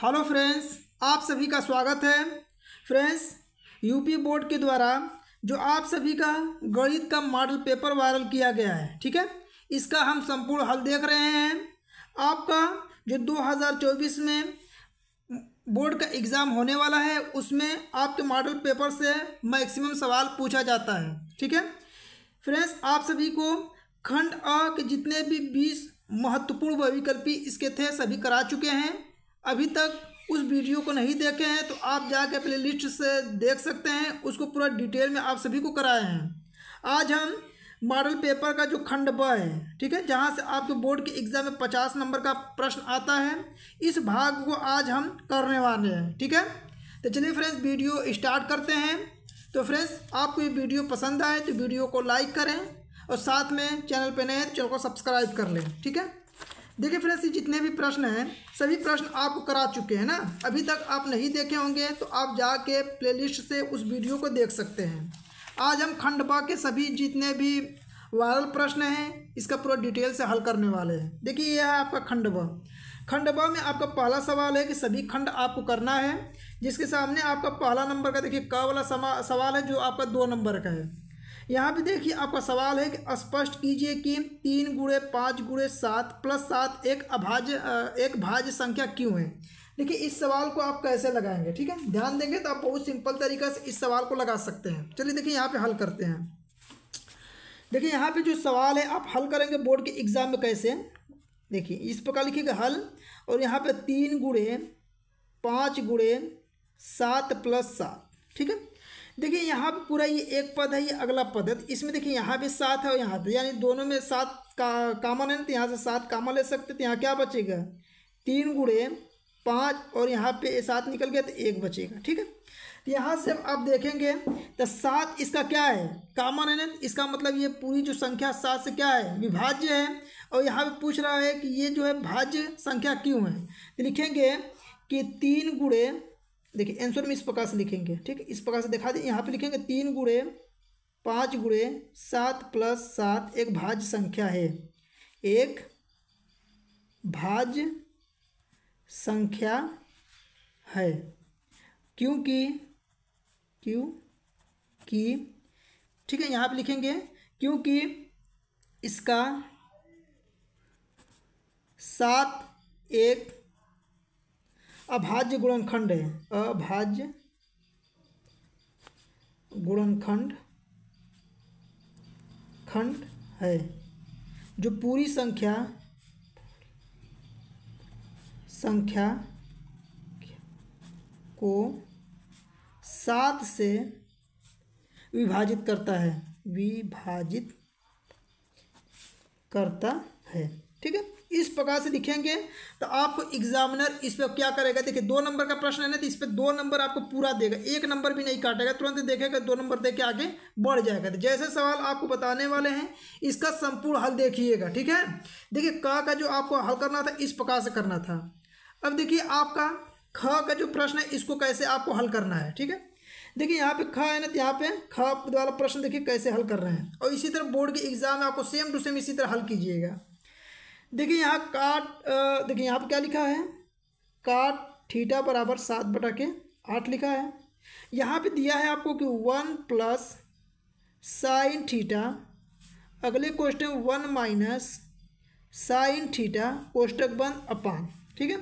Hello friends, आप सभी का स्वागत है। फ्रेंड्स, यूपी बोर्ड के द्वारा जो आप सभी का गणित का मॉडल पेपर वायरल किया गया है, ठीक है? इसका हम संपूर्ण हल देख रहे हैं। आपका जो 2024 में बोर्ड का एग्ज़ाम होने वाला है, उसमें आपके मॉडल पेपर से मैक्सिमम सवाल पूछा जाता है, ठीक है? फ्रेंड्स, आप सभी को खंड अ के जितने भी बीस महत्वपूर्ण विकल्पी इसके थे, सभी करा चुके हैं। अभी तक उस वीडियो को नहीं देखे हैं तो आप जाके प्ले लिस्ट से देख सकते हैं। उसको पूरा डिटेल में आप सभी को कराए हैं। आज हम मॉडल पेपर का जो खंड ब है, ठीक है, जहाँ से आपके बोर्ड के एग्ज़ाम में पचास नंबर का प्रश्न आता है, इस भाग को आज हम करने वाले हैं, ठीक है? तो चलिए फ्रेंड्स वीडियो स्टार्ट करते हैं। तो फ्रेंड्स आपको ये वीडियो पसंद आए तो वीडियो को लाइक करें और साथ में चैनल पर नए तो चैनल को सब्सक्राइब कर लें, ठीक है? देखिए फ्रेंड्स, ये जितने भी प्रश्न हैं, सभी प्रश्न आपको करा चुके हैं ना? अभी तक आप नहीं देखे होंगे तो आप जाके प्लेलिस्ट से उस वीडियो को देख सकते हैं। आज हम खंड बा के सभी जितने भी वायरल प्रश्न हैं, इसका पूरा डिटेल से हल करने वाले हैं। देखिए यह है आपका खंड ब खंड ब में आपका पहला सवाल है कि सभी खंड आपको करना है, जिसके सामने आपका पहला नंबर का, देखिए, क वाला सवाल है जो आपका दो नंबर का है। यहाँ पे देखिए आपका सवाल है कि स्पष्ट कीजिए कि तीन गुड़े पाँच गुड़े सात प्लस सात एक अभाज्य एक भाज्य संख्या क्यों है? देखिए, इस सवाल को आप कैसे लगाएँगे, ठीक है? ध्यान देंगे तो आप बहुत सिंपल तरीका से इस सवाल को लगा सकते हैं। चलिए देखिए, यहाँ पे हल करते हैं। देखिए, यहाँ पे जो सवाल है, आप हल करेंगे बोर्ड के एग्ज़ाम में कैसे? देखिए, इस प्रकार लिखिएगा हल, और यहाँ पे तीन गुड़े पाँच गुड़े सात प्लस सात, ठीक है? देखिए, यहाँ पे पूरा ये एक पद है, ये अगला पद है। तो इसमें देखिए, यहाँ भी सात है और यहाँ पे यानी दोनों में सात का कामन है तो यहाँ से सात कामन ले सकते तो यहाँ क्या बचेगा? तीन गुड़े पाँच और यहाँ पे सात निकल गया तो एक बचेगा, ठीक है? तो यहाँ से आप देखेंगे तो सात इसका क्या है? कामन है ना इसका मतलब ये पूरी जो संख्या सात से क्या है? विभाज्य है। और यहाँ पे पूछ रहा है कि ये जो है भाज्य संख्या क्यों है? तो लिखेंगे कि तीन गुड़े देखिए आंसर में इस प्रकार से लिखेंगे, ठीक इस प्रकार से दिखा दें, यहाँ पे लिखेंगे तीन गुड़े पाँच गुड़े सात प्लस सात, एक भाज्य संख्या है। एक भाज्य संख्या है, क्योंकि क्यों कि ठीक है, यहाँ पे लिखेंगे, क्योंकि इसका सात एक अभाज्य गुणनखंड है। अभाज्य गुणनखंड खंड है, जो पूरी संख्या संख्या को सात से विभाजित करता है। विभाजित करता है। ठीक है? इस प्रकार से लिखेंगे तो आपको एग्जामिनर इस पर क्या करेगा? देखिए, दो नंबर का प्रश्न है ना तो इस पर दो नंबर आपको पूरा देगा। एक नंबर भी नहीं काटेगा, तुरंत देखेगा, दो नंबर दे के आगे बढ़ जाएगा। तो जैसे सवाल आपको बताने वाले हैं, इसका संपूर्ण हल देखिएगा, ठीक है? देखिए, क का जो आपको हल करना था, इस प्रकार से करना था। अब देखिए, आपका ख का जो प्रश्न है, इसको कैसे आपको हल करना है, ठीक है? देखिए, यहाँ पे ख है ना तो यहाँ पे ख वाला प्रश्न देखिए कैसे हल कर रहे हैं। और इसी तरह बोर्ड के एग्ज़ाम में आपको सेम टू सेम इसी तरह हल कीजिएगा। देखिए यहाँ काट देखिए यहाँ पर क्या लिखा है? काट थीटा बराबर सात बटा के आठ लिखा है। यहाँ पे दिया है आपको कि वन प्लस साइन थीटा अगले question one minus sine theta कोष्टक बंद अपान, ठीक है?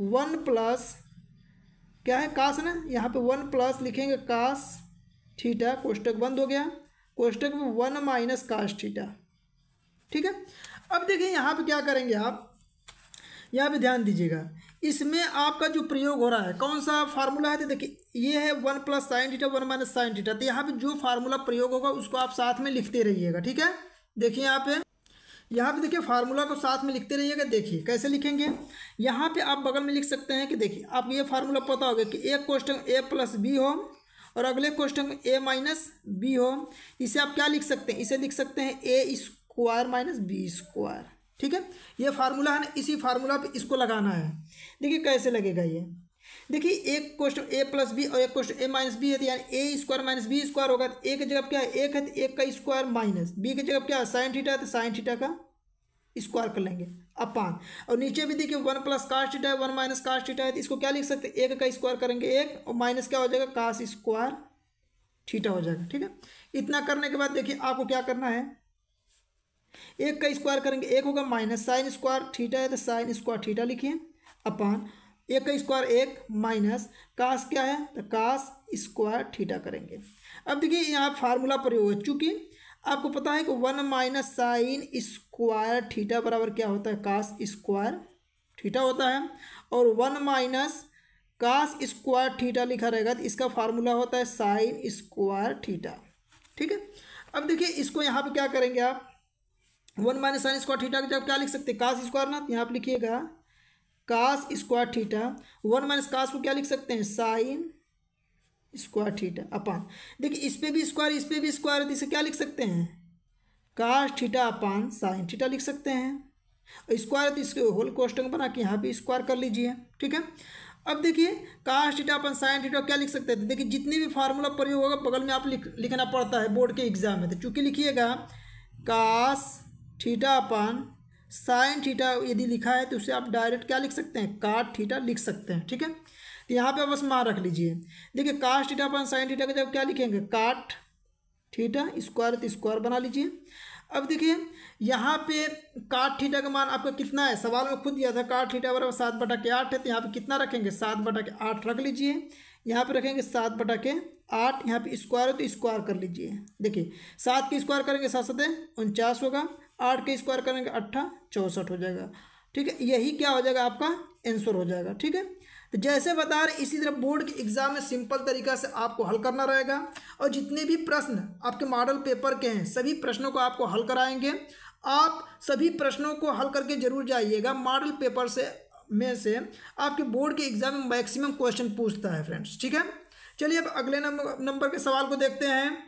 वन प्लस क्या है? कास ना? यहाँ पे वन प्लस लिखेंगे कास थीटा कोष्टक बंद हो गया। कोष्टक में वन माइनस कास थीटा ठीक है? अब देखिए यहाँ पे क्या करेंगे आप? यहाँ पे ध्यान दीजिएगा। इसमें आपका जो प्रयोग हो रहा है, कौन सा फार्मूला है? तो देखिए, ये है one plus sine theta one minus sine theta तो यहाँ पे जो फार्मूला प्रयोग होगा, उसको आप साथ में लिखते रहिएगा, ठीक है? देखिए यहाँ पे यहाँ पे देखिए फार्मूला को साथ में लिखते रहिएगा। देखिए, कैसे लिखेंगे? यहाँ पे आप बगल में लिख सकते हैं कि देखिए, आपको ये फार्मूला पता होगा कि एक क्वेश्चन ए प्लस बी हो और अगले क्वेश्चन ए माइनस बी हो। इसे आप क्या लिख सकते हैं? इसे लिख सकते हैं a square minus b square ठीक है? ये फार्मूला है ना, इसी फार्मूला पे इसको लगाना है। देखिए कैसे लगेगा ये। देखिए, एक क्वेश्चन ए प्लस बी और एक क्वेश्चन ए माइनस बी है तो यानी a square minus b square होगा तो ए की जगह क्या है? एक है तो एक का स्क्वायर माइनस बी की जगह क्या है? साइन थीटा है तो साइन थीटा का स्क्वायर कर लेंगे, अपान। और नीचे भी देखिए वन प्लस कास्ट थीटा है वन माइनस कास्ट थीटा है तो इसको क्या लिख सकते हैं? एक का स्क्वायर करेंगे एक, और माइनस क्या हो जाएगा? कास स्क्वायर थीटा हो जाएगा, ठीक है? इतना करने के बाद देखिए आपको क्या करना है? एक का स्क्वायर करेंगे, एक होगा माइनस साइन स्क्वायर, थीटा है तो साइन स्क्वायर थीटा लिखिए, अपान, एक का स्क्वायर एक माइनस कास क्या है तो कास स्क्वायर थीटा करेंगे। अब देखिए यहाँ फार्मूला प्रयोग है चूँकि, आपको पता है कि one minus sine square theta बराबर क्या होता है, कास स्क्वायर थीटा होता है, और one minus cos square theta लिखा रहेगा तो इसका फार्मूला होता है साइन स्क्वायर थीटा, ठीक है? अब देखिए इसको यहाँ पे क्या करेंगे आप one minus sine square theta की जब क्या लिख सकते हैं? कास स्क्वायर ना? यहाँ पे लिखिएगा, cos square theta, one minus cos को क्या लिख सकते हैं? Sine square theta, upon. देखिए, इस पर भी स्क्वायर, इस पर भी स्क्वायर है तो इसे क्या लिख सकते हैं? Cos theta upon sine theta लिख सकते हैं। स्क्वायर तो इसके होल क्वेश्चन बना के यहाँ पे स्क्वायर कर लीजिए, ठीक है? अब देखिए, cos theta upon sine theta क्या लिख सकते हैं? देखिए, जितने भी फार्मूला प्रयोग होगा, बगल में आप लिख, लिखना पड़ता है बोर्ड के एग्ज़ाम में। तो चूँकि लिखिएगा, cos theta upon sine theta यदि लिखा है तो उसे आप डायरेक्ट क्या लिख सकते हैं? काट थीटा लिख सकते हैं, ठीक है? तो यहाँ पे बस मान रख लीजिए। देखिए cos theta upon sine theta का जब क्या लिखेंगे? काट थीटा स्क्वायर तो स्क्वायर बना लीजिए। अब देखिए, यहाँ पे काट थीटा का मान आपका कितना है? सवाल में खुद दिया था काट थीटा बराबर सात बटा के आठ है तो यहाँ पे कितना रखेंगे? सात बटा के आठ रख लीजिए। यहाँ पे रखेंगे सात बटा के आठ, यहाँ पे स्क्वायर है तो स्क्वायर कर लीजिए। देखिए, सात के स्क्वायर करेंगे सात सतह उनचास होगा। आठ के स्क्वायर करेंगे अट्ठा, चौंसठ हो जाएगा। ठीक है, यही क्या हो जाएगा आपका? आंसर हो जाएगा, ठीक है? तो जैसे बता रहे, इसी तरह बोर्ड के एग्ज़ाम में सिंपल तरीका से आपको हल करना रहेगा और जितने भी प्रश्न आपके मॉडल पेपर के हैं, सभी प्रश्नों को आपको हल कराएँगे। आप सभी प्रश्नों को हल करके ज़रूर जाइएगा, मॉडल पेपर से, में से आपके बोर्ड के एग्ज़ाम में मैक्सिमम क्वेश्चन पूछता है फ्रेंड्स, ठीक है? चलिए अब अगले नंबर के सवाल को देखते हैं।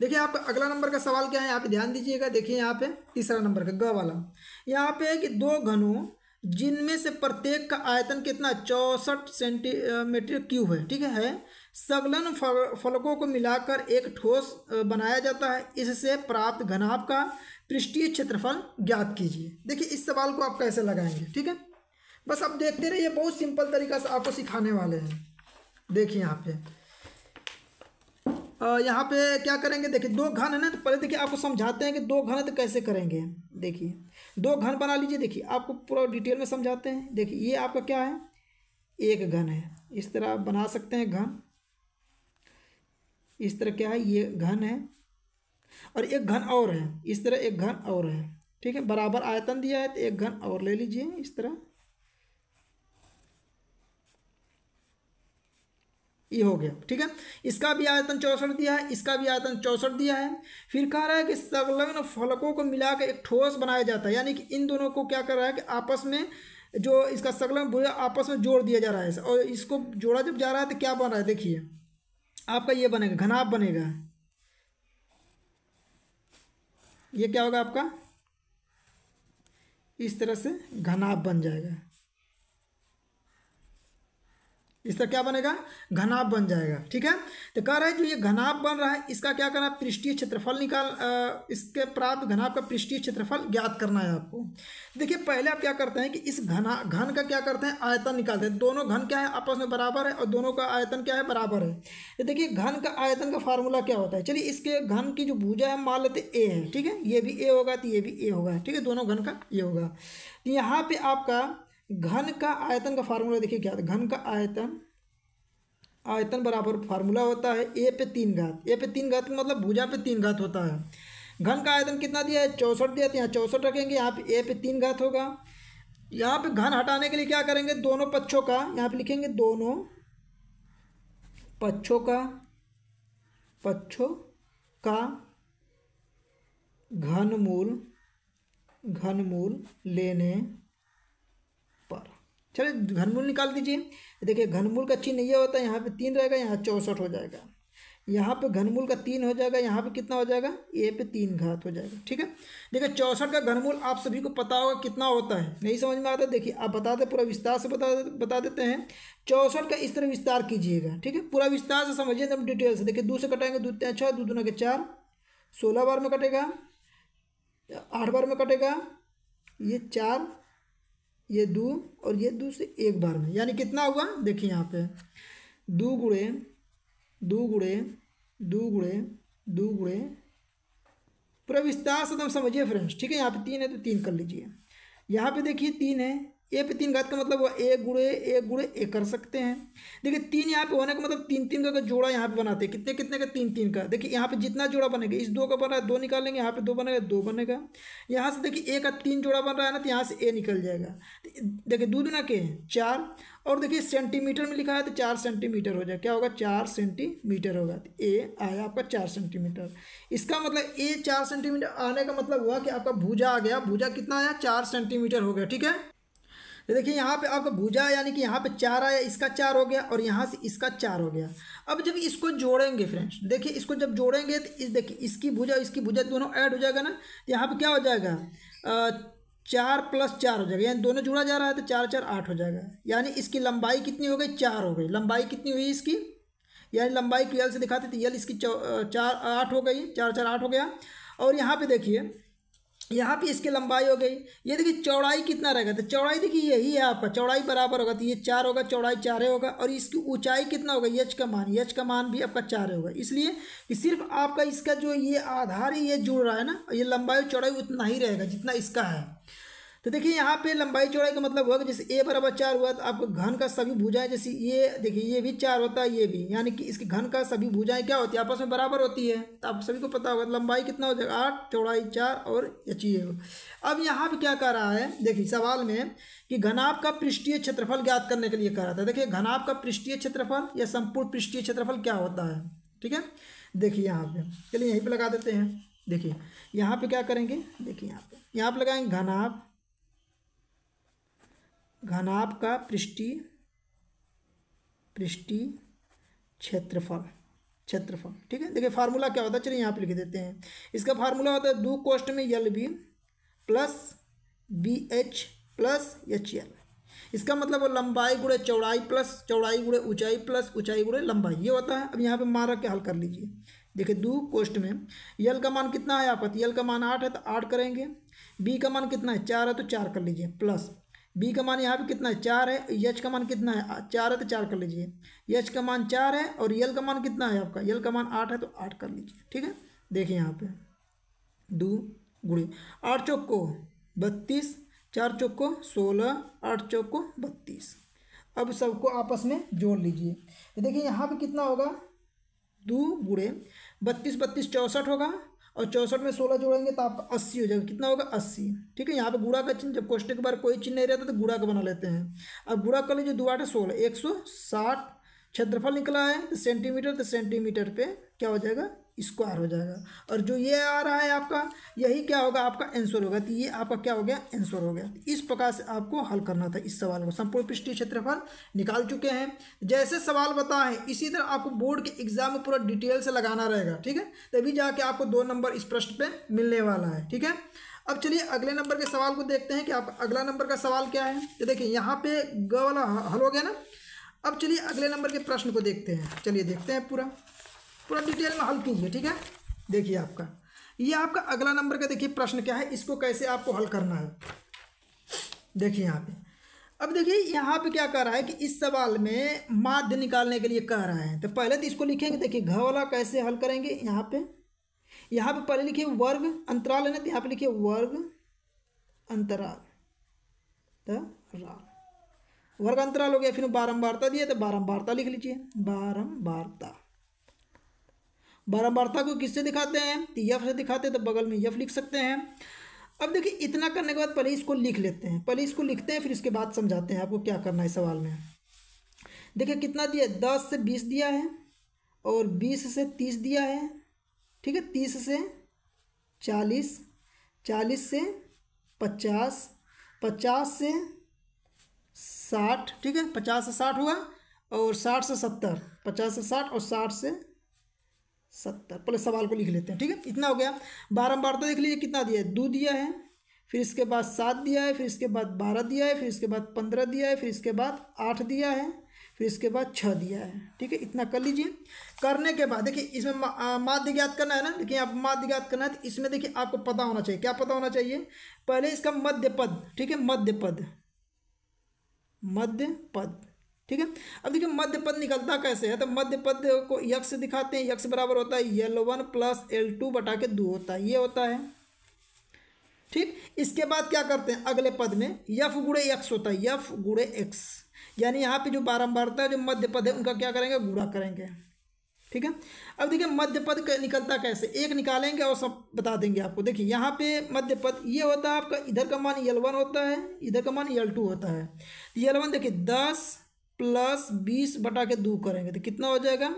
देखिए आपका अगला नंबर का सवाल क्या है? यहाँ पे ध्यान दीजिएगा, देखिए यहाँ पे तीसरा नंबर का ग वाला। यहाँ पे है कि दो घनों, जिनमें से प्रत्येक का आयतन कितना? चौसठ सेंटीमीटर क्यूब है, ठीक है? सगलन फल, फलकों को मिलाकर एक ठोस बनाया जाता है। इससे प्राप्त घनाभ का पृष्ठीय क्षेत्रफल ज्ञात कीजिए। देखिए, इस सवाल को आप कैसे लगाएँगे, ठीक है? बस आप देखते रहिए, बहुत सिंपल तरीका से आपको सिखाने वाले हैं। देखिए यहाँ पे। यहाँ पे क्या करेंगे? देखिए, दो घन है ना तो पहले देखिए आपको समझाते हैं कि दो घन है तो कैसे करेंगे? देखिए, दो घन बना लीजिए। देखिए, आपको पूरा डिटेल में समझाते हैं। देखिए, ये आपका क्या है? एक घन है। इस तरह आप बना सकते हैं घन। इस तरह क्या है? ये घन है। और एक घन और है। इस तरह एक घन और है। ठीक है? बराबर आयतन दिया है तो एक घन और ले लीजिए इस तरह। ये हो गया। ठीक है? इसका भी आयतन चौसठ दिया है, इसका भी आयतन चौसठ दिया है। फिर कह रहा है कि संलग्न फलकों को मिलाकर एक ठोस बनाया जाता है। यानी कि इन दोनों को क्या कर रहा है कि आपस में जो इसका संलग्न भुजा आपस में जोड़ दिया जा रहा है। और इसको जोड़ा जब जा रहा है तो क्या बन रहा है? देखिए, आपका ये बनेगा, घनाभ बनेगा। ये क्या होगा आपका? इस तरह से घनाभ बन जाएगा। इस तरह क्या बनेगा? घनाभ बन जाएगा ठीक है? तो कह रहा है जो ये घनाभ बन रहा है इसका क्या करना है? पृष्ठीय क्षेत्रफल निकाल आ, इसके प्राप्त घनाभ का पृष्ठीय क्षेत्रफल ज्ञात करना है आपको। देखिए पहले आप क्या करते हैं कि इस घना घन का क्या करते हैं? आयतन निकालते हैं। दोनों घन क्या है? आपस में बराबर है और दोनों का आयतन क्या है? बराबर है। तो देखिए घन का आयतन का फार्मूला क्या होता है? चलिए इसके घन की जो भूजा है मान लेते ए है ठीक है? ये भी ए होगा तो ये भी ए होगा ठीक है? दोनों घन का ये होगा। तो यहाँ पे आपका घन का आयतन का फार्मूला देखिए क्या घन का आयतन आयतन बराबर फार्मूला होता है ए पे तीन घात। ए पे तीन घात मतलब भुजा पे तीन घात होता है। घन का आयतन कितना दिया है? चौंसठ दिया तो यहाँ चौंसठ रखेंगे, यहाँ पे ए पे तीन घात होगा। यहाँ पे घन हटाने के लिए क्या करेंगे? दोनों पक्षों का, यहाँ पे लिखेंगे दोनों पक्षों का पक्षों का घनमूल घनमूल लेने चलिए घनमूल निकाल दीजिए। देखिए, घनमूल का चिन्ह ये होता है, यहाँ पे तीन रहेगा, यहाँ चौंसठ हो जाएगा। यहाँ पे घनमूल का तीन हो जाएगा, यहाँ पे कितना हो जाएगा? ए पे तीन घात हो जाएगा, ठीक है? देखिए, चौंसठ का घनमूल आप सभी को पता होगा कितना होता है। नहीं समझ में आता देखिए, आप बता दें, पूरा विस्तार से बता बता देते हैं। चौंसठ का इस तरह विस्तार कीजिएगा, ठीक है? पूरा विस्तार से समझिए, एकदम डिटेल से। देखिए, दो से कटाएँगे, दो तीन छः दो दूना के चार, सोलह बार में कटेगा, आठ बार में कटेगा, ये चार ये दो और ये दो से एक बार में। यानी कितना हुआ? देखिए यहाँ पे। दो गुड़े दो गुड़े दो गुड़े दो गुड़े पूरा विस्तार से एकदम समझिए फ्रेंड्स। ठीक है, यहाँ पे तीन है तो तीन कर लीजिए। यहाँ पे देखिए तीन है। ए पे तीन घात का मतलब हुआ, एक गुड़े एक गुड़े एक कर सकते हैं। देखिए, तीन यहाँ पे होने का मतलब तीन तीन का जोड़ा यहाँ पे बनाते हैं, कितने कितने का? तीन तीन का। देखिए, यहाँ पे जितना जोड़ा बनेगा, इस दो का बना, दो निकालेंगे, यहाँ पे दो बनेगा दो बनेगा। यहाँ से देखिए ए का तीन जोड़ा बन रहा है ना तो यहाँ से ए निकल जाएगा। देखिए दो दुना के चार, और देखिए, सेंटीमीटर में लिखा है तो चार सेंटीमीटर हो जाए क्या होगा? चार सेंटीमीटर होगा। तो ए आया आपका चार सेंटीमीटर। इसका मतलब ए चार सेंटीमीटर आने का मतलब हुआ कि आपका भूजा आ गया। भूजा कितना आया? चार सेंटीमीटर हो गया, ठीक है? तो देखिए यहाँ पे आपका भुजा यानी कि यहाँ पे चार आया, इसका चार हो गया और यहाँ से इसका चार हो गया। अब जब इसको जोड़ेंगे फ्रेंड्स, देखिए इसको जब जोड़ेंगे तो इस देखिए इसकी भुजा इसकी भुजा दोनों ऐड हो जाएगा ना यहाँ पे क्या हो जाएगा? चार प्लस चार हो जाएगा, यानी दोनों जुड़ा जा रहा है तो चार चार, आठ हो जाएगा। यानी इसकी लंबाई कितनी हो गई? चार हो गई। लंबाई कितनी हुई इसकी? यानी लंबाई को यल से दिखाते तो यल इसकी चार, आठ हो गई, चार चार, आठ हो गया। और यहाँ पे देखिए यहाँ पे इसकी लंबाई हो गई। ये देखिए, चौड़ाई कितना रहेगा तो चौड़ाई देखिए यही है आपका चौड़ाई बराबर होगा तो ये चार होगा, चौड़ाई चार होगा और इसकी ऊंचाई कितना होगा? यच का मान। यच का मान भी आपका चार होगा। इसलिए कि सिर्फ़ आपका इसका जो ये आधार ये जुड़ रहा है ना, ये लंबाई चौड़ाई उतना ही रहेगा जितना इसका है। तो देखिए यहाँ पे लंबाई चौड़ाई का मतलब कि जैसे ए बराबर चार हुआ तो आपको घन का सभी भुजाएँ जैसे ये, देखिए ये भी चार होता है, ये भी। यानी कि इसके घन का सभी भुजाएँ क्या होती है? आपस में बराबर होती है। तो आप सभी को पता होगा लंबाई कितना हो जाएगा? आठ, चौड़ाई चार और ये अब यहाँ पे क्या कह रहा है? देखिए सवाल में कि घनाभ का पृष्ठीय क्षेत्रफल ज्ञात करने के लिए कह रहा था। देखिए घनाभ का पृष्ठीय क्षेत्रफल या संपूर्ण पृष्ठीय क्षेत्रफल क्या होता है? ठीक है? देखिए यहाँ पे। चलिए यहीं पे लगा देते हैं। देखिए, यहाँ पे क्या करेंगे? देखिए यहाँ पे। यहाँ पे लगाएँगे घनाभ घनाभ का पृष्ठी पृष्ठी क्षेत्रफल क्षेत्रफल। ठीक है? देखिए, फार्मूला क्या होता है? चलिए यहाँ पे लिख देते हैं। इसका फार्मूला होता है दो कोष्ट में l b plus b h plus h l इसका मतलब वो लंबाई गुड़े चौड़ाई प्लस चौड़ाई गुड़े ऊंचाई प्लस ऊंचाई गुड़े लंबाई। ये होता है। अब यहाँ पे मान रख के हल कर लीजिए। देखिए, दो कोष्ट में यल का मान कितना है आपका यल का मान आठ है तो आठ करेंगे। बी का मान कितना है? चार है तो चार कर लीजिए प्लस बी का मान यहाँ पे कितना है? चार है। यच का मान कितना है? चार है तो चार कर लीजिए। यच का मान चार है और यल का मान कितना है आपका? यल का मान आठ है तो आठ कर लीजिए, ठीक है? देखिए यहाँ पे। दो गुड़ी आठ चौक को बत्तीस, चार चौक को सोलह, आठ चौक को बत्तीस। अब सबको आपस में जोड़ लीजिए। तो देखिए यहाँ पे कितना होगा? दो गुड़े बत्तीस बत्तीस, चौंसठ होगा। और चौंसठ में सोलह जोड़ेंगे तो आप अस्सी हो जाएगा। कितना होगा? अस्सी। ठीक है, यहाँ पे गुड़ा का चिन्ह, जब क्वेश्चन के बार कोई चिन्ह नहीं रहता तो गुड़ा का बना लेते हैं। अब गुड़ा कर लीजिए, दो आठ सोलह। एक सौ साठ क्षेत्रफल निकला है तो सेंटीमीटर तो सेंटीमीटर पे क्या हो जाएगा? स्क्वायर हो जाएगा। और जो ये आ रहा है आपका, यही क्या होगा? आपका आंसर होगा। तो ये आपका क्या हो गया? आंसर हो गया। इस प्रकार से आपको हल करना था इस सवाल को। संपूर्ण पृष्ठीय क्षेत्रफल निकाल चुके हैं। जैसे सवाल बताए इसी तरह आपको बोर्ड के एग्ज़ाम में पूरा डिटेल से लगाना रहेगा, ठीक है? तभी जाके आपको दो नंबर इस प्रश्न पर मिलने वाला है, ठीक है? अब चलिए अगले नंबर के सवाल को देखते हैं कि आप, अगला नंबर का सवाल क्या है? तो देखिए, यहाँ पे ग वाला हल हो गया ना? अब चलिए अगले नंबर के प्रश्न को देखते हैं। चलिए देखते हैं पूरा। पूरा डिटेल में हल कीजिए, ठीक है? देखिए आपका। ये आपका अगला नंबर का देखिए प्रश्न क्या है, इसको कैसे आपको हल करना है? देखिए यहाँ पे। अब देखिए, यहाँ पे क्या कह रहा है कि इस सवाल में माध्य निकालने के लिए कह रहा है। तो पहले तो इसको लिखेंगे, देखिए, घ वाला कैसे हल करेंगे यहाँ पे? यहाँ पे पहले लिखिए वर्ग, अंतराल है ना तो यहाँ पे लिखिए वर्ग, अंतराल। वर्ग, अंतराल हो गया, फिर बारंबारता दिए तो बारंबारता लिख लीजिए। बारंबारता। बारंबारता को किससे दिखाते हैं? तो यफ से दिखाते हैं तो बगल में यफ लिख सकते हैं। अब देखिए, इतना करने के बाद पहले इसको लिख लेते हैं। पहले इसको लिखते हैं, फिर इसके बाद समझाते हैं आपको क्या करना है सवाल में। देखिए, कितना दिया? दस से बीस दिया है और बीस से तीस दिया है। ठीक है, तीस से चालीस चालीस से पचास पचास से साठ, ठीक है, पचास से साठ हुआ और साठ से सत्तर, पचास से साठ और साठ से सत्तर। पहले सवाल को लिख लेते हैं, ठीक है? इतना हो गया। बारम्बार तो देख लीजिए कितना दिया है। दो दिया है, फिर इसके बाद सात दिया है, फिर इसके बाद बारह दिया है, फिर इसके बाद पंद्रह दिया है, फिर इसके बाद आठ दिया है, फिर इसके बाद छः दिया है, ठीक है? इतना कर लीजिए। करने के बाद देखिए, इसमें माध्य ज्ञात करना है ना? देखिए, आप माध्य ज्ञात करना है तो इसमें देखिए आपको पता होना चाहिए। क्या पता होना चाहिए? पहले इसका मध्य पद, ठीक है? मध्य पद। मध्य पद। ठीक है? अब देखिए, मध्य पद निकलता कैसे है? तो मध्य पद को यक्स से दिखाते हैं। यक्स बराबर होता है l one plus l two बटा के दो होता है। ये होता है। ठीक? इसके बाद क्या करते हैं? अगले पद में यफ गुड़े एक्स होता है। यफ गुड़े एक्स यानी यहाँ पे जो बारंबारता है, जो मध्य पद है, उनका क्या करेंगे? गुड़ा करेंगे। ठीक है? अब देखिए, मध्य पद निकलता कैसे? एक निकालेंगे और सब बता देंगे आपको। देखिए, यहाँ पे मध्य पद, ये होता है आपका, इधर का मान यल वन होता है, इधर का मान यल टू होता है। यल वन देखिए, दस प्लस बीस बटा के दो करेंगे तो कितना हो जाएगा?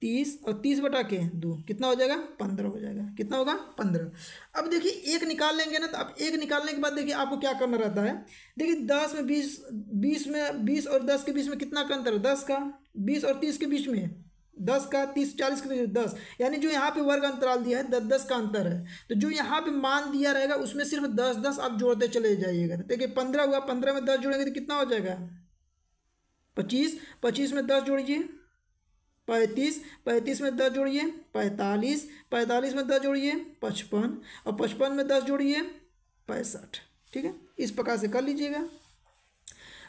तीस और तीस बटा के दो। कितना हो जाएगा? पंद्रह हो जाएगा। कितना होगा? पंद्रह। अब देखिए, एक निकाल लेंगे ना तो अब एक निकालने के बाद देखिए आपको क्या करना रहता है। देखिए, दस में बीस बीस में बीस और दस के बीच में कितना का अंतर है? दस का। बीस और तीस के बीच में? दस का। तीस, चालीस के बीच दस। यानी जो यहाँ पे वर्ग अंतराल दिया है, दस दस का अंतर है। तो जो यहाँ पे मान दिया रहेगा, उसमें सिर्फ़ दस दस आप जोड़ते चले जाइएगा। देखिए, पंद्रह हुआ, पंद्रह में दस जोड़ेंगे तो कितना हो जाएगा? पच्चीस पच्चीस में दस जोड़िए। पैंतीस पैंतीस में दस जोड़िए। पैंतालीस पैंतालीस में दस जोड़िए। पचपन, और पचपन में दस जोड़िए पैंसठ। ठीक है? इस प्रकार से कर लीजिएगा।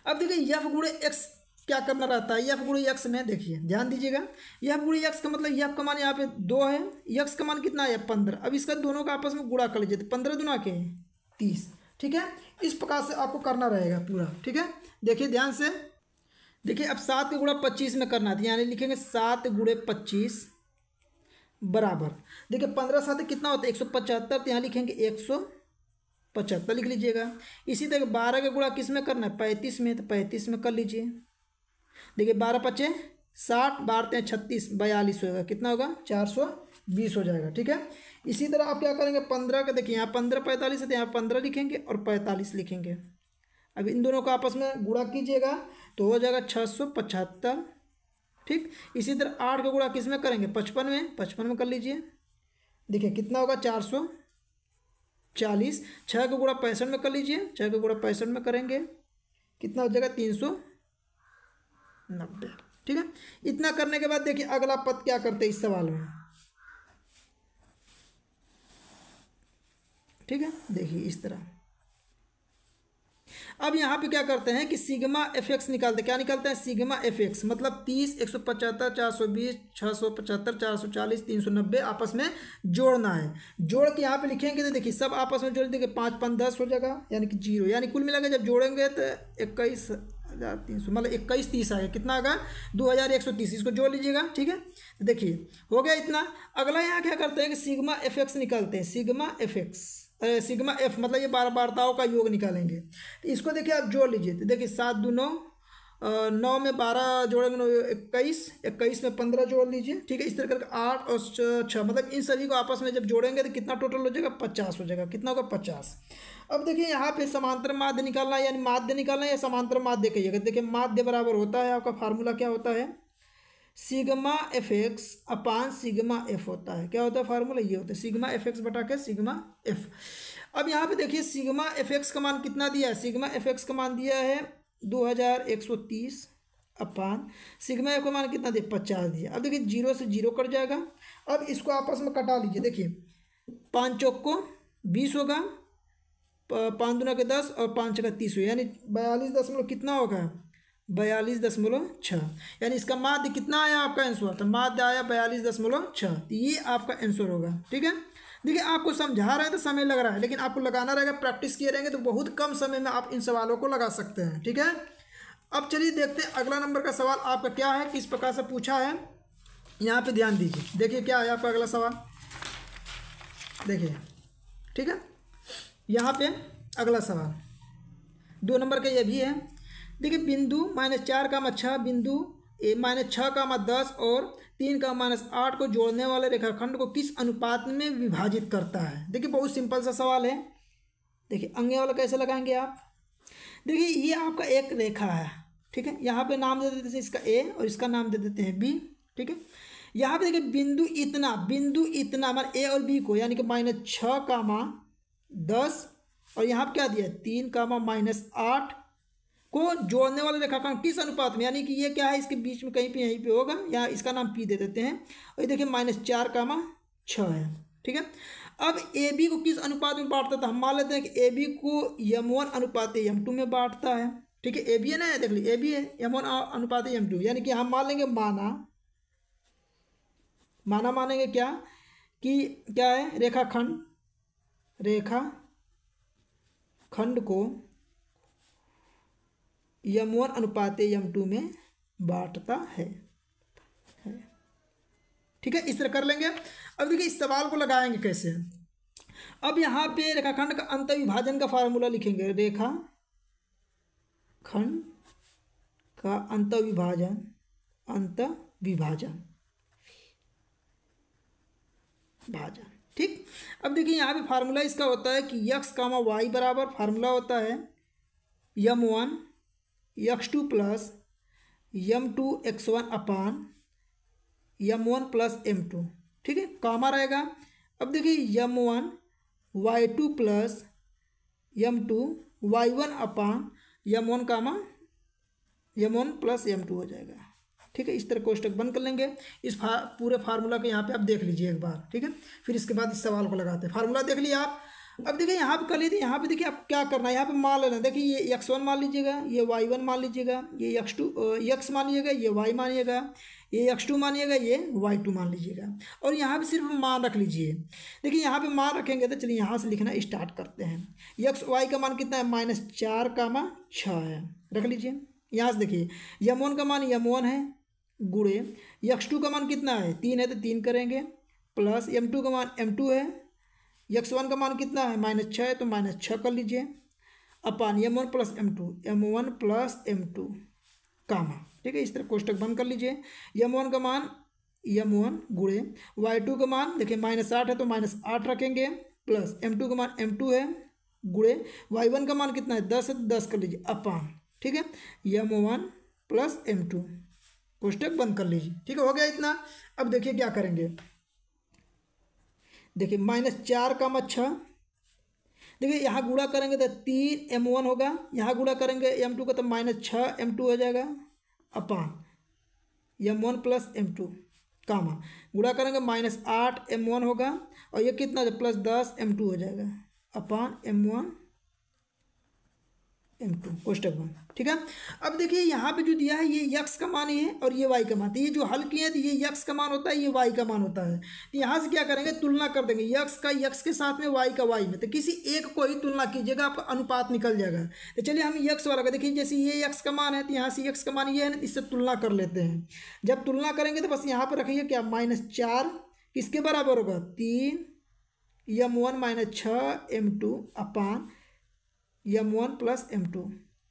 अब देखिए यफ गुड़े एक्स क्या करना रहता है? यफ गुड़े यक्स में देखिए, ध्यान दीजिएगा। यफ गुड़े यक्स का मतलब यफ का मान यहाँ पे दो है। यक्स का मान कितना है? पंद्रह। अब इसका दोनों का आपस में गुड़ा कर लीजिए तो पंद्रह दुना के तीस। ठीक है? इस प्रकार से आपको करना रहेगा पूरा। ठीक है? देखिए, ध्यान से। देखिए, अब सात के गुड़ा पच्चीस में करना था, यानी लिखेंगे सात गुड़े पच्चीस बराबर। देखिए, पंद्रह सात कितना होता है? एक सौ पचहत्तर तो यहाँ लिखेंगे एक सौ पचहत्तर, लिख लीजिएगा। इसी तरह बारह का गुड़ा किसमें करना है? पैंतीस में तो पैंतीस में कर लीजिए। देखिए, बारह पच्चे साठ, बारह हैं छत्तीस, बयालीस होगा कितना होगा? चार सौ बीस हो जाएगा, ठीक है? इसी तरह आप क्या करेंगे? पंद्रह का देखिए, यहाँ पंद्रह पैंतालीस है तो यहाँ पंद्रह लिखेंगे और पैंतालीस लिखेंगे। अब इन दोनों का आपस में गुड़ा कीजिएगा। तो हो जाएगा छः सौ पचहत्तर। ठीक? इसी तरह आठ का गुड़ा किसमें करेंगे? पचपन में। पचपन में कर लीजिए। देखिए, कितना होगा? चार सौ चालीस। छः का गुड़ा पैंसठ में कर लीजिए। छः का गुड़ा पैंसठ में करेंगे। कितना हो जाएगा? तीन सौ नब्बे। ठीक है? इतना करने के बाद देखिए, अगला पद क्या करते हैं इस सवाल में? ठीक है? देखिए, इस तरह। अब यहाँ पे क्या करते हैं कि सिग्मा एफ़ एक्स निकालते क्या निकालते हैं? सिग्मा एफ़ एक्स मतलब तीस, एक सौ पचहत्तर, चार सौ बीस छः सौ पचहत्तर, चार सौ चालीस, तीन सौ नब्बे आपस में जोड़ना है। जोड़ के यहाँ पे लिखेंगे तो देखिए, सब आपस में जोड़ देंगे, पाँच पाँच, दस हो जाएगा, यानी कि ज़ीरो। यानी कुल मिला जब जोड़ेंगे तो इक्कीस हज़ार तीन सौ मतलब इक्कीस तीस आएगा कितना आएगा दो हज़ार एक सौ तीस। इसको जोड़ लीजिएगा, ठीक है? तो देखिए, हो गया इतना। अगला यहाँ क्या करते हैं कि सिग्मा एफ़ एक्स निकालते हैं। Sigma f x sigma f मतलब ये बार वार्ताओं का योग निकालेंगे। तो इसको देखिए आप जोड़ लीजिए। तो देखिए सात दो नौ नौ में बारह जोड़ेंगे नौ, इक्कीस इक्कीस में पंद्रह जोड़ लीजिए। ठीक है, इस तरह करके आठ और छः मतलब इन सभी को आपस में जब जोड़ेंगे तो कितना टोटल हो जाएगा? पचास हो जाएगा। कितना होगा? पचास। अब देखिए यहाँ पे समांतर माध्य निकालना है, यानी माध्य निकालना है या समांतर माध्य कहिएगा? देखिए माध्य बराबर होता है, आपका फार्मूला क्या होता है? Sigma f x upon sigma f होता है। क्या होता है फार्मूला ये होता है। सिग्मा एफ़ एक्स बटा के सिग्मा एफ़ अब यहाँ पे देखिए सिग्मा एफ़ एक्स का मान कितना दिया है? सिग्मा एफ़ एक्स का मान दिया है दो हज़ार एक सौ तीस अपान। सिग्मा एफ़ का मान कितना दिया? पचास दिया। अब देखिए, ज़ीरो से ज़ीरो कट जाएगा। अब इसको आपस में कटा लीजिए। देखिए, पाँच चौक को बीस होगा पाँच दुना के दस और पाँच का तीस हो यानी बयालीस दशमलव कितना होगा? बयालीस दशमलव छः यानी इसका माध्य कितना आया आपका आंसर तो माध्य आया बयालीस दशमलव छः तो ये आपका आंसर होगा, ठीक है? देखिए, आपको समझा रहे हैं तो समय लग रहा है, लेकिन आपको लगाना रहेगा प्रैक्टिस किए रहेंगे तो बहुत कम समय में आप इन सवालों को लगा सकते हैं, ठीक है? अब चलिए देखते हैं, अगला नंबर का सवाल आपका क्या है, किस प्रकार से पूछा है? यहाँ पे ध्यान दीजिए। देखिए, क्या है आपका अगला सवाल? देखिए, ठीक है? यहाँ पे अगला सवाल। दो नंबर का ये भी है देखिए, बिंदु माइनस चार का मा छः बिंदु, ए, माइनस छः का मा दस और तीन का माइनस आठ को जोड़ने वाले रेखाखंड को किस अनुपात में विभाजित करता है? देखिए, बहुत सिंपल सा सवाल है। देखिए, अंगे वाला कैसे लगाएँगे आप? देखिए, ये आपका एक रेखा है, ठीक है? यहाँ पे नाम दे देते हैं इसका ए और इसका नाम दे देते हैं बी, ठीक है? यहाँ पे देखिए, बिंदु इतना बिंदु इतना मान ए और बी को, यानी कि माइनस छः का मा दस और यहाँ पर क्या दिया तीन का मा माइनस आठ को जोड़ने वाला रेखाखंड किस अनुपात में? यानी कि ये क्या है? इसके बीच में कहीं पे, यहीं पे होगा। या इसका नाम पी दे देते हैं। और ये देखिए, माइनस चार कामा छः है। ठीक है? अब ए बी को किस अनुपात में बांटता था? हम मान लेते हैं कि ए बी को यम वन अनुपात यम टू में बांटता है। ठीक है? ए बी है ना? देख लीजिए ए बी है यम वन अनुपात यम टू यानी कि हम मान लेंगे माना माना मानेंगे क्या? कि क्या है? रेखाखंड रेखा खंड को यम वन अनुपात यम टू में बांटता है। ठीक है, इस तरह कर लेंगे। अब देखिए, इस सवाल को लगाएँगे कैसे? अब यहाँ पे रेखाखंड का अंत विभाजन का फार्मूला लिखेंगे। रेखा खंड का अंत विभाजन अंत विभाजन। भाजन ठीक? अब देखिए, यहाँ पे फार्मूला इसका होता है कि यक्स कामा वाई बराबर फार्मूला होता है m one x two plus m two x one upon m one plus m two. ठीक है कामा रहेगा। अब देखिए m one y two plus m two y one upon m one comma m one plus m two हो जाएगा। ठीक है इस तरह कोष्टक बंद कर लेंगे। इस फा, पूरे फार्मूला को यहाँ पे आप देख लीजिए एक बार। ठीक है फिर इसके बाद इस सवाल को लगाते हैं। फार्मूला देख लिया आप। अब देखिए, यहाँ पे कर लीजिए यहाँ पे देखिए आप क्या करना है, यहाँ पे मान लेना, देखिए ये एक्स वन मान लीजिएगा, ये वाई वन मान लीजिएगा, ये एक्स टू एक्स मानिएगा ये वाई मानिएगा, ये एक्स टू मानिएगा, ये वाई टू मान लीजिएगा। और यहाँ पे सिर्फ़ मान रख लीजिए। देखिए, यहाँ पे मान रखेंगे तो चलिए यहाँ से लिखना स्टार्ट करते हैं। एक्स वाई का मान कितना है? माइनस चार का मान छः है। रख लीजिए। यहाँ से देखिए यम वन का मान यम वन है, गुड़े। यक्स टू का मान कितना है? तीन है तो तीन करेंगे। प्लस एम टू का मान एम टू है यक्स वन का मान कितना है? माइनस छः है तो माइनस छः कर लीजिए। Upon m one plus m two, m one plus m two, comma. ठीक है, इस तरह कोष्टक बंद कर लीजिए। यम वन का मान यम वन गुड़े वाई टू का मान, देखिए माइनस आठ है तो माइनस आठ रखेंगे। प्लस एम टू का मान एम टू है गुड़े वाई वन का मान कितना है? दस है तो दस कर लीजिए, अपान। ठीक है m one plus m two, कोष्टक बंद कर लीजिए। ठीक है, हो गया इतना। अब देखिए क्या करेंगे। देखिए, माइनस चार का मत छः। देखिए, यहाँ गुड़ा करेंगे तो तीन एम वन होगा। यहाँ गुड़ा करेंगे एम टू का तो माइनस छः, एम टू हो जाएगा upon. M one plus m two, comma. गुड़ा करेंगे माइनस आठ, एम वन होगा। और ये कितना प्लस दस, एम टू हो जाएगा। Upon m one m two कोष्टक one ठीक है? अब देखिए, यहाँ पे जो दिया है, ये यक्स का मान है और ये वाई का मान। तो ये जो हल किए हैं तो ये यक्स का मान होता है, ये वाई का मान होता है। तो यहाँ से क्या करेंगे? तुलना कर देंगे। यक्स का, यक्स के साथ में वाई का वाई में। तो किसी एक को ही तुलना कीजिएगा, आपका अनुपात निकल जाएगा। तो चलिए, हम यक्स वाला का देखिए, जैसे ये यक्स का मान है तो यहाँ से यक्स का मान ये है ना इससे तुलना कर लेते हैं। जब तुलना करेंगे तो बस यहाँ पर रखिए क्या? माइनस चार। किसके बराबर होगा? तीन। एम वन माइनस छः m two upon. M one plus m two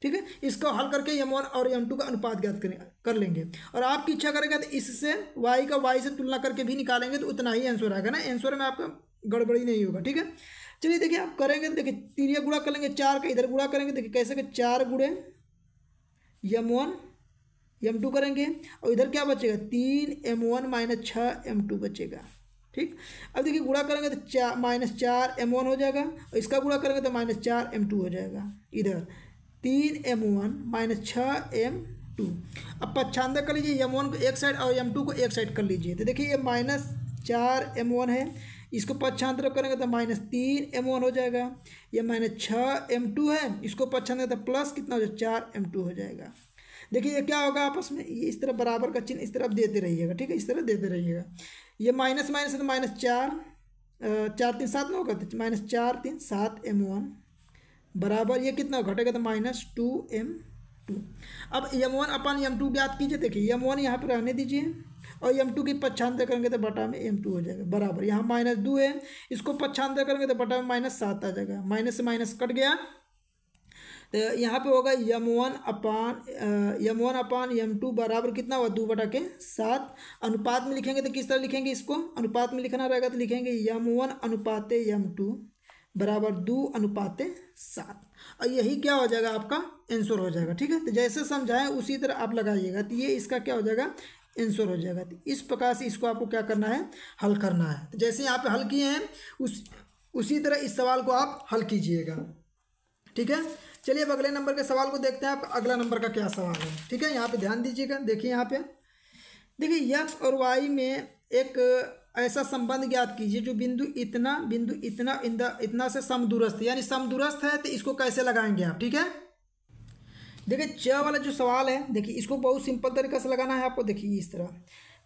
ठीक है? इसको हल करके एम वन और एम टू का अनुपात ज्ञात करें, कर लेंगे। और आपकी इच्छा करेंगे तो इससे वाई का वाई से तुलना करके भी निकालेंगे तो उतना ही आंसर आएगा ना? आंसर में आपका गड़बड़ी नहीं होगा, ठीक है? चलिए देखिए, आप करेंगे तो देखिए, तीन गुड़ा कर लेंगे, चार का इधर गुड़ा करेंगे, देखिए कैसे के चार गुड़े एम वन एम टू करेंगे, और इधर क्या बचेगा? तीन एम वन माइनस छः एम टू बचेगा। ठीक? अब देखिए गुणा करेंगे तो चार माइनस चार एम वन हो जाएगा, और इसका गुणा करेंगे तो माइनस चार एम टू हो जाएगा। इधर, तीन एम वन माइनस छः एम टू अब पच्छानदे कर लीजिए एम वन को एक साइड और एम टू को एक साइड कर लीजिए। तो देखिए ये माइनस चार एम वन है, इसको पच्छांतर करेंगे तो माइनस तीन एम वन हो जाएगा। ये माइनस छः एम टू है, इसको पच्छांतर तो प्लस कितना हो जाएगा चार एम टू हो जाएगा। देखिए ये क्या होगा आपस में, ये इस तरह बराबर का चिन्ह इस तरफ़ देते रहिएगा, ठीक है? इस तरह देते रहिएगा। ये माइनस माइनस है तो माइनस चार चार तीन सात में होगा तो माइनस चार तीन सात एम वन बराबर, ये कितना घटेगा तो माइनस टू एम टू अब m one upon m two ज्ञात कीजिए, देखिए एम वन यहाँ पर रहने दीजिए और एम टू की पच्छानते करेंगे तो बटा में एम टू हो जाएगा, बराबर। यहाँ माइनस दो है, इसको पच्छानते करेंगे तो बटा में माइनस सात आ जाएगा। माइनस से माइनस कट गया तो यहाँ पे होगा m one upon m one upon, m two बराबर कितना हुआ? दो बटा के सात। अनुपात में लिखेंगे तो किस तरह लिखेंगे इसको? अनुपात में लिखना रहेगा तो लिखेंगे यम वन अनुपात यम टू बराबर दो अनुपात सात। और यही क्या हो जाएगा? आपका आंसर हो जाएगा, ठीक है? तो जैसे समझाएँ, उसी तरह आप लगाइएगा। तो ये इसका क्या हो जाएगा? आंसर हो जाएगा। तो इस प्रकार से इसको आपको क्या करना है? हल करना है। तो जैसे यहाँ पे हल किए हैं, उस, उसी तरह इस सवाल को आप हल कीजिएगा, ठीक है? चलिए अब अगले नंबर के सवाल को देखते हैं। आप अगला नंबर का क्या सवाल है? ठीक है, यहाँ पे ध्यान दीजिएगा। देखिए यहाँ पे। देखिए यक्स और वाई में एक ऐसा संबंध ज्ञात कीजिए जो बिंदु इतना बिंदु इतना इतना से समदूरस्थ, यानी समदूरस्थ है तो इसको कैसे लगाएँगे आप? ठीक है? देखिए, च वाला जो सवाल है, देखिए, इसको बहुत सिंपल तरीके से लगाना है आपको। देखिए, इस तरह।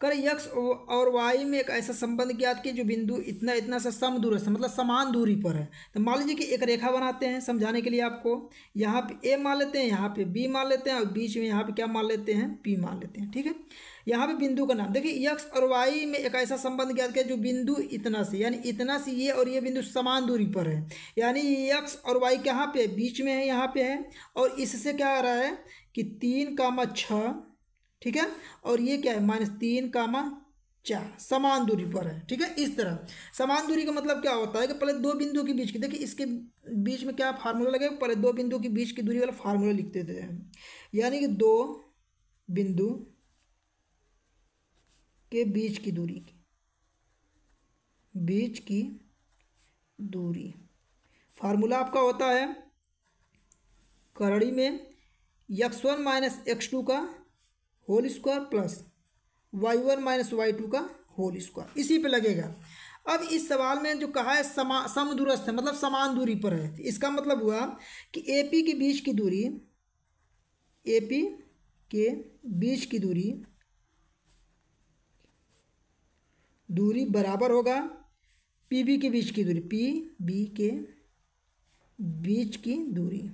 कर यक्स और वाई में एक ऐसा संबंध ज्ञात किया जो बिंदु इतना इतना सा सम दूरस्थ मतलब समान दूरी पर है। तो मान लीजिए कि एक रेखा बनाते हैं समझाने के लिए आपको। यहाँ पे ए मान लेते हैं, यहाँ पे बी मान लेते हैं और बीच में यहाँ पे क्या मान लेते हैं? पी मान लेते हैं, ठीक है? यहाँ पे बिंदु का नाम। देखिए यक्स और वाई में एक ऐसा संबंध ज्ञात किया जो बिंदु इतना से, यानी इतना से ये और ये बिंदु समान दूरी पर है। यानी यक्स और वाई कहाँ पे बीच में है, यहाँ पे है। और इससे क्या आ रहा है कि तीन कामा छः ठीक है? और ये क्या है? माइनस तीन कामा चार। समान दूरी पर है, ठीक है? इस तरह। समान दूरी का मतलब क्या होता है कि पहले दो बिंदु के बीच की, देखिए, इसके बीच में क्या फार्मूला लगेगा पहले दो बिंदु के बीच की दूरी वाला फार्मूला लिख देते हैं यानी कि दो बिंदु के बीच की दूरी की, बीच की दूरी। फार्मूला आपका होता है करड़ी में x one minus x two का whole square plus y one minus y two का होल स्क्वायर। इसी पे लगेगा। अब इस सवाल में जो कहा है, समा, समदूरस्थ है मतलब समान दूरी पर है। इसका मतलब हुआ कि ए पी के बीच की दूरी ए पी के बीच की दूरी दूरी बराबर होगा पी बी के बीच की दूरी पी बी के बीच की दूरी।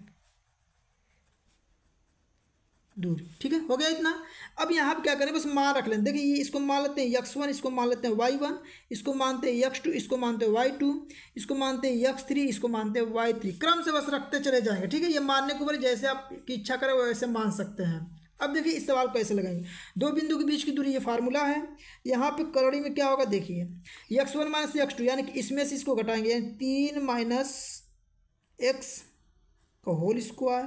दूरी। ठीक है? हो गया इतना? अब यहाँ पर क्या करें? बस मान रख लें। देखिए, ये इसको मान लेते हैं यक्स वन, इसको मान लेते हैं वाई वन, इसको मानते हैं यक्स टू इसको मानते हैं वाई टू इसको मानते हैं यक्स थ्री इसको मानते हैं वाई थ्री क्रम से बस रखते चले जाएँगे। ठीक है? ये मानने के ऊपर जैसे आपकी इच्छा करें वैसे मान सकते हैं। अब देखिए, इस सवाल को ऐसे लगाएँगे दो बिंदु के बीच की दूरी, ये फार्मूला है। यहाँ पे करड़ी में क्या होगा? देखिए x one minus x two यानी कि इसमें से इसको घटाएँगे। यानी तीन माइनस एक्स का होल स्क्वायर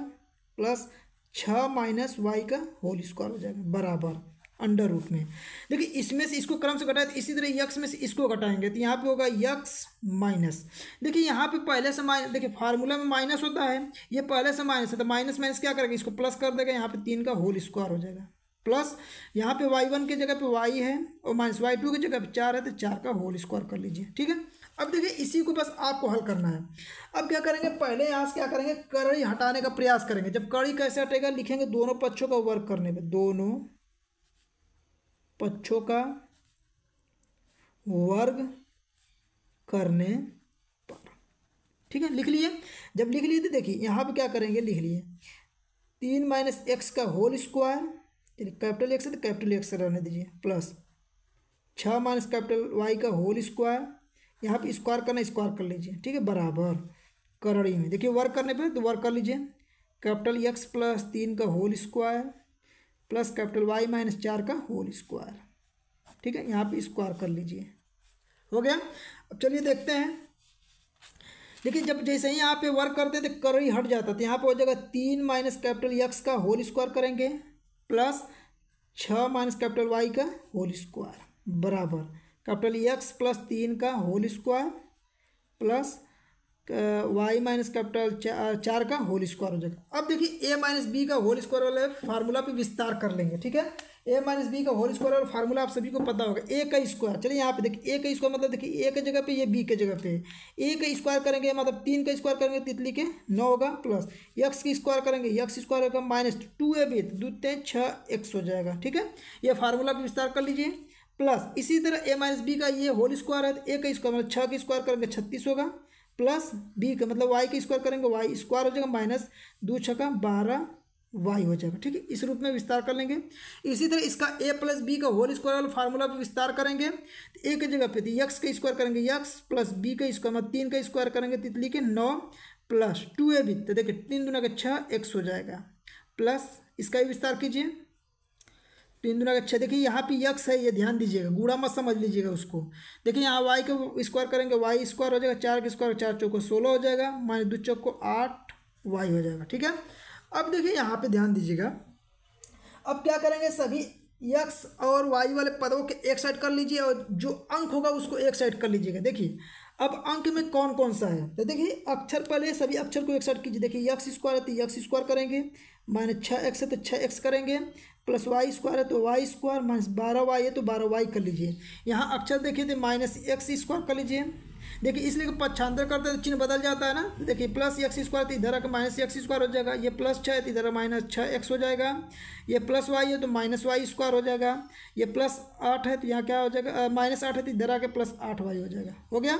प्लस छः माइनस वाई का होल स्क्वायर हो जाएगा, बराबर, अंडर रूट में। देखिए, इसमें से इसको क्रम से घटाए तो इसी तरह यक्स में से इसको घटाएँगे तो यहाँ पे होगा यक्स माइनस। देखिए, यहाँ पे पहले से माइनस देखिए, फार्मूला में माइनस होता है, ये पहले से माइनस है तो माइनस माइनस क्या करेगा, इसको प्लस कर देगा, यहाँ पे तीन का होल स्क्वायर हो जाएगा। प्लस, यहाँ पे वाई वन की जगह पे वाई है, और माइनस वाई टू की जगह पे चार है तो चार का होल स्क्वायर कर लीजिए, ठीक है? अब देखिए, इसी को बस आपको हल करना है। अब क्या करेंगे? पहले यहाँ से क्या करेंगे? कड़ी हटाने का प्रयास करेंगे। जब कड़ी कैसे हटेगा? लिखेंगे दोनों पक्षों का वर्क करने में। दोनों पक्षों का वर्ग करने पर। ठीक है? लिख लिए। जब लिख लिए तो देखिए, यहाँ पे क्या करेंगे? लिख लिए। तीन माइनस एक्स का होल स्क्वायर, यानी कैपिटल एक्स है तो कैपिटल एक्स रहने दीजिए, प्लस छः माइनस कैपिटल वाई का होल स्क्वायर यहाँ पे स्क्वायर करना स्क्वायर कर लीजिए, ठीक है? बराबर। करड़ी में। देखिए वर्क करने पे तो वर्क कर लीजिए। कैपिटल एक्स प्लस तीन का whole square plus capital y minus चार का होल स्क्वायर ठीक है? यहाँ पे स्क्वायर कर लीजिए। हो गया? अब चलिए देखते हैं। देखिए, जब जैसे ही यहाँ पे वर्क करते थे करड़ी हट जाता तो यहाँ पे हो जाएगा तीन माइनस कैपिटल यक्स का होल स्क्वायर करेंगे प्लस छः माइनस कैपिटल वाई का होल स्क्वायर बराबर। कैपिटल एक्स प्लस तीन का whole square plus y minus capital चार का होल स्क्वायर हो जाएगा। अब देखिए ए माइनस बी का होल स्क्वायर वाले फार्मूला पे विस्तार कर लेंगे, ठीक है? ए माइनस बी का होल स्क्वायर वाला फार्मूला आप सभी को पता होगा ए का स्क्वायर चलिए यहाँ पे देखिए ए का स्क्वायर मतलब देखिए ए के जगह पे, ये बी के जगह पे। ए का स्क्वायर करेंगे मतलब तीन का स्क्वायर करेंगे, तितली के नौ होगा प्लस यक्स की स्क्वायर करेंगे यक्स स्क्वायर होगा माइनस टू ए बी दो तीन छः एक्स हो जाएगा, ठीक है? ये फार्मूला पे विस्तार कर लीजिए। प्लस इसी तरह ए माइनस बी का ये होल स्क्वायर है तो ए का स्क्वायर मतलब छः का स्क्वायर करेंगे छत्तीस होगा, प्लस बी का मतलब वाई का स्क्वायर करेंगे वाई स्क्वायर हो जाएगा माइनस दो छः का बारह वाई हो जाएगा, ठीक है? इस रूप में विस्तार कर लेंगे। इसी तरह इसका ए प्लस बी का होल स्क्वायर वाला फार्मूला पर विस्तार करेंगे। तो ए की जगह पे तो यक्स का स्क्वायर करेंगे यक्स प्लस बी का स्क्वायर मतलब तीन का स्क्वायर करेंगे तितली के नौ प्लस टू ए बी तो देखिए तीन दुना का छः एक्स हो जाएगा। प्लस इसका भी विस्तार कीजिए। तीन दुना का छः देखिए, यहाँ पे यक्स है, ये ध्यान दीजिएगा गुड़ा मत समझ लीजिएगा उसको। देखिए, यहाँ वाई को स्क्वायर करेंगे वाई स्क्वायर हो जाएगा चार के स्क्वायर चार चौको सोलह हो जाएगा, माइनस दो चौक को आठ वाई हो जाएगा, ठीक है? अब देखिए, यहाँ पे ध्यान दीजिएगा। अब क्या करेंगे, सभी यक्स और वाई वाले पदों के एक साइड कर लीजिए और जो अंक होगा उसको एक साइड कर लीजिएगा। देखिए, अब अंक में कौन कौन सा है? तो देखिए, अक्षर पहले सभी अक्षर को एक साइड कीजिए। देखिए यक्स स्क्वायर है तो यक्स स्क्वायर करेंगे। माइनस छः एक्स है तो छः एक्स करेंगे, प्लस वाई स्क्वायर है तो वाई स्क्वायर, माइनस बारह वाई है तो बारह वाई कर लीजिए। यहाँ अक्षर देखिए तो माइनस एक्स स्क्वायर कर लीजिए। देखिए, इसलिए पक्षांतर करते हैं तो चिन्ह बदल जाता है ना? देखिए प्लस एक्स स्क्वायर तो इधर माइनस एक्स स्क्वायर हो जाएगा। ये प्लस छः तो इधर माइनस छः एक्स हो जाएगा। ये प्लस वाई है तो माइनस वाई स्क्वायर हो जाएगा। ये प्लस आठ है तो यहाँ क्या हो जाएगा? माइनस आठ है तो इधर आके प्लस आठ वाई हो जाएगा। हो गया?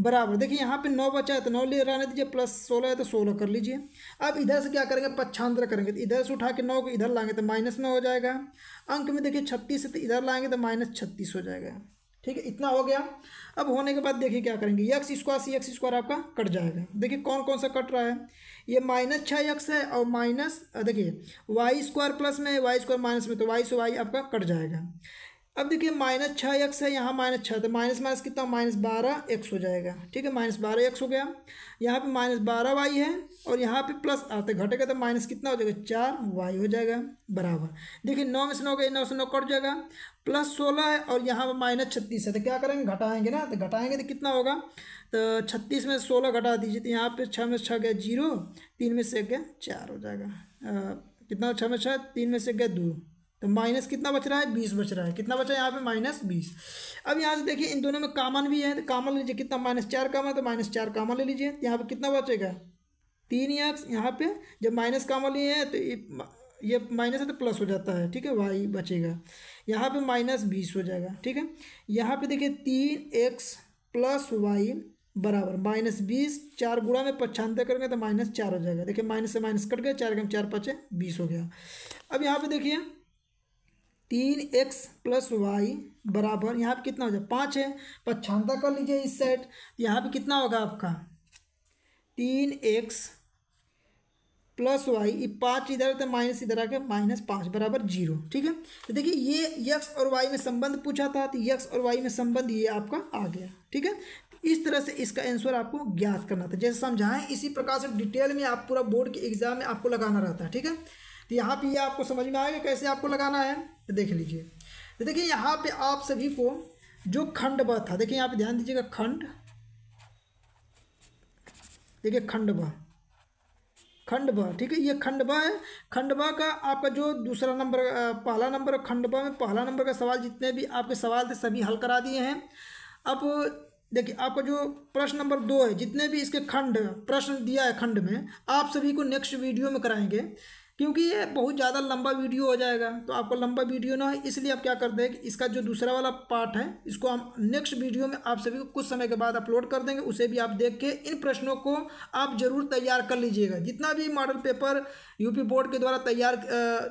बराबर। देखिए, यहाँ पे नौ बचा है तो नौ ले रहने दीजिए प्लस सोलह है तो सोलह कर लीजिए। अब इधर से क्या करेंगे? पक्षांतर करेंगे। तो इधर से उठा के नौ को इधर लाएँगे तो माइनस नौ हो जाएगा। अंक में देखिए, छत्तीस है तो इधर लाएँगे तो माइनस छत्तीस हो जाएगा। ठीक है, इतना हो गया। अब होने के बाद देखिए क्या करेंगे। यक्स स्क्वायर सी एक्स स्क्वायर आपका कट जाएगा। देखिए कौन कौन सा कट रहा है। ये माइनस छः यक्स है और माइनस, देखिए, वाई स्क्वायर प्लस में, वाई स्क्वायर माइनस में तो वाई से वाई आपका कट जाएगा। अब देखिए माइनस छः एक्स है, यहाँ माइनस छः तो माइनस माइनस कितना माइनस बारह एक्स हो जाएगा। ठीक है, माइनस बारह एक्स हो गया। यहाँ पे माइनस बारह वाई है और यहाँ पे प्लस आते घटेगा तो माइनस कितना हो जाएगा? चार वाई हो जाएगा, बराबर। देखिए, नौ में से नौ गए, नौ से नौ कट जाएगा। प्लस सोलह है और यहाँ पर माइनस छत्तीस है तो क्या करेंगे? घटाएँगे ना तो घटाएँगे तो कितना होगा? तो छत्तीस में सोलह घटा दीजिए तो यहाँ पर छः में छः गया ज़ीरो, तीन में से एक गया चार हो जाएगा। कितना? छः में छः तीन में से गया दो। तो माइनस कितना बच रहा है? बीस बच रहा है। कितना बचा है यहाँ पे? माइनस बीस। अब यहाँ से देखिए, इन दोनों में कामन भी है तो कामन ले लीजिए, कितना माइनस चार कामन है तो माइनस चार कामन ले लीजिए। यहाँ पे कितना बचेगा? तीन एक्स यहाँ पे जब माइनस कामन लिए हैं तो ये माइनस है तो प्लस हो जाता है, ठीक है? वाई बचेगा। यहाँ पे माइनस बीस हो जाएगा, ठीक है? यहाँ पे देखिए, तीन एक्स प्लस वाई बराबर, माइनस बीस, चार गुणा में पच्छानते करेंगे तो माइनस चार हो जाएगा। देखिए, माइनस से माइनस कट गया, चार कम चार पचे बीस हो गया। अब यहाँ पे देखिए तीन एक्स प्लस वाई बराबर यहाँ पे कितना हो जाए? पाँच है। पच्छानता कर लीजिए इस सेट। यहाँ पे कितना होगा आपका? तीन एक्स प्लस वाई, ये पाँच इधर तो माइनस इधर आके माइनस पाँच बराबर ज़ीरो। ठीक है? तो देखिए, ये यक्स और वाई में संबंध पूछा था तो यक्स और वाई में संबंध ये आपका आ गया। ठीक है? इस तरह से इसका आंसर आपको ज्ञात करना था। जैसे समझाएँ, इसी प्रकार से डिटेल में आप पूरा बोर्ड के एग्ज़ाम में आपको लगाना रहता है। ठीक है? तो यहाँ पे आपको समझ में आएगा कैसे आपको लगाना है। देख लीजिए। तो देखिए यहाँ पे आप सभी को जो खंड ब था, देखिए यहाँ पे ध्यान दीजिएगा खंड। देखिए खंड ब। खंड ब, ठीक है, ये खंड ब है। खंड ब का आपका जो दूसरा नंबर पहला नंबर खंड ब में पहला नंबर का सवाल जितने भी आपके सवाल थे सभी हल करा दिए हैं। अब देखिए आपका जो प्रश्न नंबर दो है, जितने भी इसके खंड, प्रश्न दिया है खंड में, आप सभी को नेक्स्ट वीडियो में कराएँगे। क्योंकि ये बहुत ज़्यादा लंबा वीडियो हो जाएगा। तो आपको लंबा वीडियो ना है, इसलिए आप क्या करते हैं कि इसका जो दूसरा वाला पार्ट है, इसको हम नेक्स्ट वीडियो में आप सभी को कुछ समय के बाद अपलोड कर देंगे। उसे भी आप देख के इन प्रश्नों को आप ज़रूर तैयार कर लीजिएगा। जितना भी मॉडल पेपर यूपी बोर्ड के द्वारा तैयार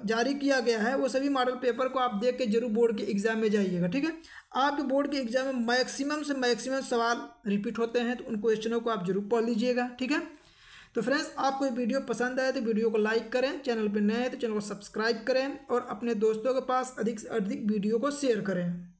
जारी किया गया है, वो सभी मॉडल पेपर को आप देख के ज़रूर बोर्ड के एग्ज़ाम में जाइएगा, ठीक है? आपके बोर्ड के एग्ज़ाम में मैक्सिमम से मैक्सिमम सवाल रिपीट होते हैं तो उन क्वेश्चनों को आप ज़रूर पढ़ लीजिएगा, ठीक है? तो फ्रेंड्स, आपको ये वीडियो पसंद आए तो वीडियो को लाइक करें, चैनल पर नए हैं तो चैनल को सब्सक्राइब करें और अपने दोस्तों के पास अधिक से अधिक वीडियो को शेयर करें।